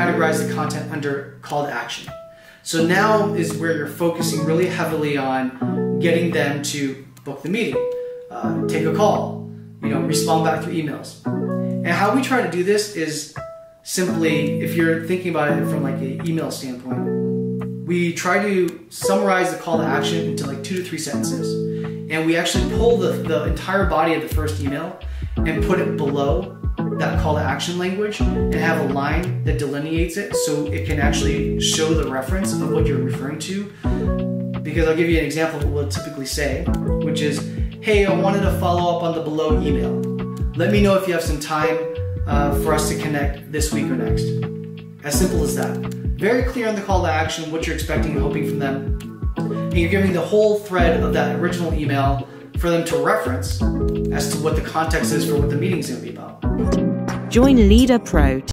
categorize the content under call to action. So now is where you're focusing really heavily on getting them to book the meeting, uh, take a call, you know, respond back through emails. And how we try to do this is simply, if you're thinking about it from like an email standpoint, we try to summarize the call to action into like two to three sentences. And we actually pull the, the entire body of the first email and put it below that call to action language and have a line that delineates it so it can actually show the reference of what you're referring to. Because I'll give you an example of what we'll typically say, which is, hey, I wanted to follow up on the below email. Let me know if you have some time uh, for us to connect this week or next. As simple as that. Very clear on the call to action, what you're expecting and hoping from them. And you're giving the whole thread of that original email for them to reference as to what the context is for what the meeting's to be about. Join LeadrPro